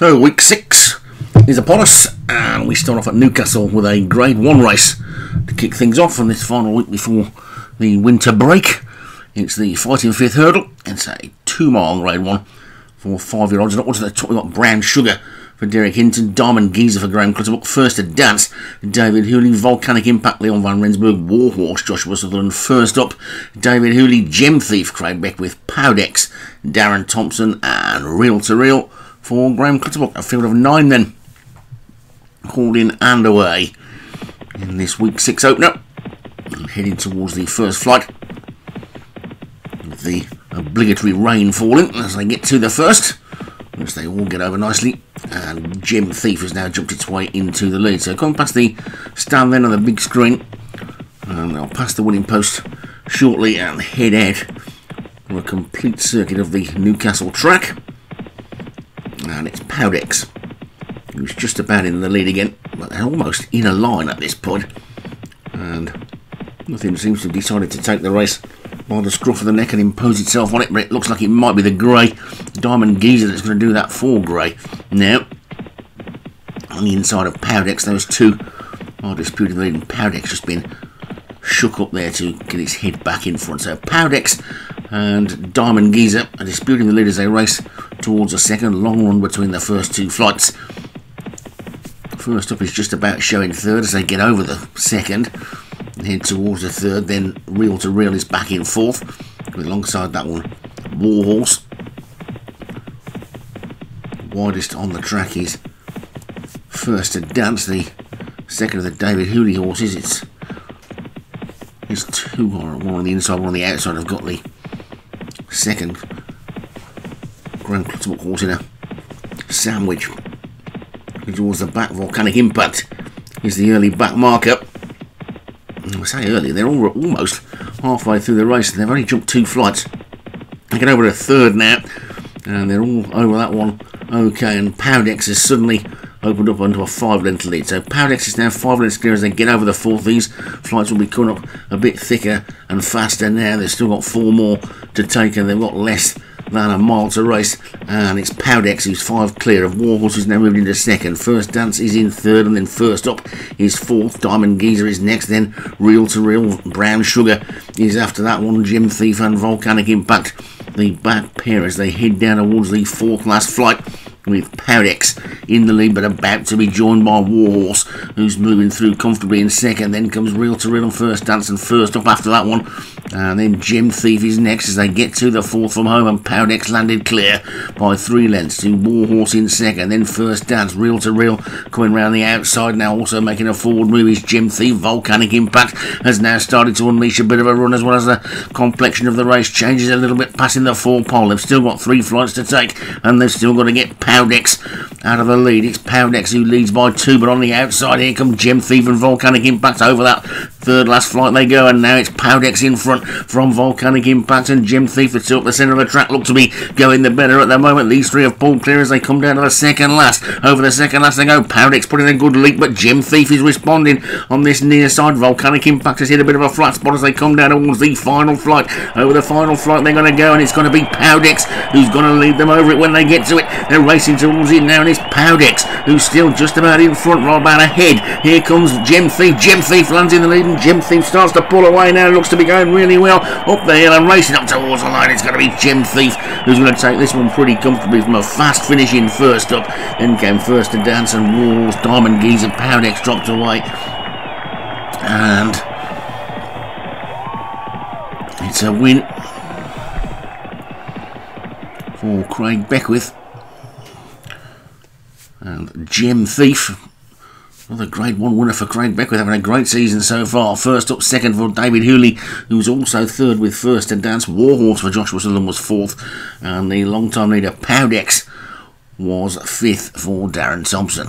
So, week six is upon us, and we start off at Newcastle with a Grade 1 race to kick things off on this final week before the winter break. It's the Fighting Fifth Hurdle. It's a two mile Grade 1 for five year olds. And also the top, we've got Brown Sugar for Derek Hinton, Diamond Geezer for Graham Clutterbuck, First to Dance, David Hooley, Volcanic Impact, Leon Van Rensburg, Warhorse, Joshua Sutherland, First Up, David Hooley, Gem Thief, Craig Beckwith, Powdex, Darren Thompson, and Real to Real for Graham Clutterbuck. A field of nine then, called in and away in this week six opener. Heading towards the first flight with the obligatory rain falling as they get to the first, which they all get over nicely. And Gem Thief has now jumped its way into the lead. So come past the stand then on the big screen, and they'll pass the winning post shortly and head out for a complete circuit of the Newcastle track and it's Powdex, who's just about in the lead again, but they're almost in a line at this point. and nothing seems to have decided to take the race by the scruff of the neck and impose itself on it, but it looks like it might be the grey Diamond Geezer that's going to do that for grey. Now, on the inside of Powdex, those two are disputing the lead, and Powdex just been shook up there to get its head back in front. So Powdex and Diamond Geezer are disputing the lead as they race towards a second long run between the first two flights. First up is just about showing third as they get over the second head towards the third. Then Real to Real is back in fourth. Alongside that one, Warhorse. Widest on the track is First to Dance, the second of the David Hooley horses. It's it's two, one on the inside, one on the outside. I've got the second Graham Clutterbuck horse in a sandwich towards the back. Volcanic Impact is the early back marker. Mm, I say early, they're all, almost halfway through the race. They've only jumped two flights. They get over a third now, and they're all over that one. Okay, and Powdex has suddenly opened up onto a five length lead. So Powdex is now five lengths clear as they get over the fourth. These flights will be coming up a bit thicker and faster now. They've still got four more to take, and they've got less than a mile to race. And it's Powdex who's five clear of Warhorse, who's now moved into second. First Dance is in third, and then first up is fourth. Diamond Geezer is next, then Real to Real. Brown Sugar is after that one. Gem Thief and Volcanic Impact. The back pair as they head down towards the fourth last flight with Powdex in the lead, but about to be joined by Warhorse, who's moving through comfortably in second. Then comes Real to Real and First Dance, and first up after that one. Ah, and then Gem Thief is next as they get to the fourth from home, and Powdex landed clear by three lengths to Warhorse in second. Then First Dance, Real to Real coming round the outside now, also making a forward move is Gem Thief. Volcanic Impact has now started to unleash a bit of a run as well as the complexion of the race changes a little bit, passing the four pole. They've still got three flights to take, and they've still got to get Powdex out of the lead. It's Powdex who leads by two, but on the outside here come Gem Thief and Volcanic Impact over that third last flight they go, and now it's Powdex in front from Volcanic Impact and Gem Thief. The two up the centre of the track look to be going the better at the moment. These three have pulled clear as they come down to the second last. Over the second last they go. Powdex putting a good leap, but Gem Thief is responding on this near side. Volcanic Impact has hit a bit of a flat spot as they come down towards the final flight. Over the final flight they're going to go, and it's going to be Powdex who's going to lead them over it when they get to it. They're racing towards it now, and it's Powdex who's still just about in front, right about ahead. Here comes Gem Thief. Gem Thief lands in the lead, and Gem Thief starts to pull away now. Looks to be going really well up the hill and racing up towards the line. It's going to be Gem Thief who's going to take this one pretty comfortably from a fast finishing first up. Then came first to dance and Walls, Diamond Geezer, Powdex dropped away. And it's a win for Craig Beckwith and Gem Thief. Another grade one winner for Craig Beckwith, having a great season so far. First up, second for David Hooley, who's also third with first and dance. Warhorse for Joshua Sutherland was fourth, and the long time leader Powdex was fifth for Darren Thompson.